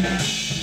Yeah.